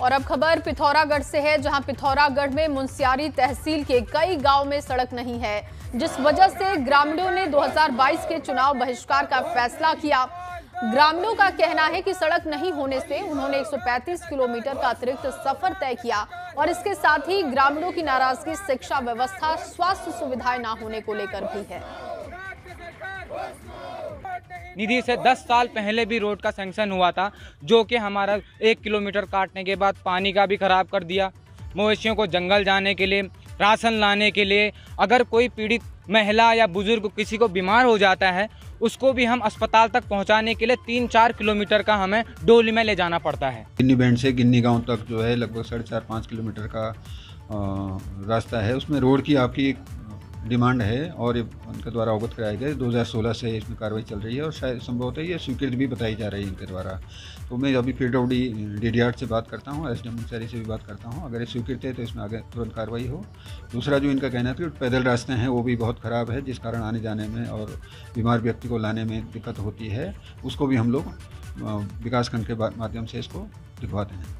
और अब खबर पिथौरागढ़ से है, जहाँ पिथौरागढ़ में मुंसियारी तहसील के कई गाँव में सड़क नहीं है, जिस वजह से ग्रामीणों ने 2022 के चुनाव बहिष्कार का फैसला किया। ग्रामीणों का कहना है कि सड़क नहीं होने से उन्होंने 135 किलोमीटर का अतिरिक्त सफ़र तय किया और इसके साथ ही ग्रामीणों की नाराज़गी शिक्षा व्यवस्था, स्वास्थ्य सुविधाएँ ना होने को लेकर भी है। निधि से 10 साल पहले भी रोड का सेंक्शन हुआ था, जो कि हमारा एक किलोमीटर काटने के बाद पानी का भी खराब कर दिया। मवेशियों को जंगल जाने के लिए, राशन लाने के लिए, अगर कोई पीड़ित महिला या बुज़ुर्ग किसी को बीमार हो जाता है, उसको भी हम अस्पताल तक पहुँचाने के लिए तीन चार किलोमीटर का हमें डोली में ले जाना पड़ता है। गिन्नी बैंड से गिन्नी गाँव तक जो है, लगभग साढ़े चार पाँच किलोमीटर का रास्ता है। उसमें रोड की आपकी डिमांड है और ये उनके द्वारा अवगत कराए गए 2016 से इसमें कार्रवाई चल रही है और शायद संभवतः ये स्वीकृति भी बताई जा रही है इनके द्वारा। तो मैं अभी फ़ील्ड ऑफ़ डी डी से बात करता हूँ, एस डी मुंसारी से भी बात करता हूँ। अगर ये स्वीकृत है तो इसमें आगे तुरंत कार्रवाई हो। दूसरा जो इनका कहना था कि पैदल रास्ते हैं, वो भी बहुत ख़राब है, जिस कारण आने जाने में और बीमार व्यक्ति को लाने में दिक्कत होती है, उसको भी हम लोग विकासखंड के माध्यम से इसको दिखवाते हैं।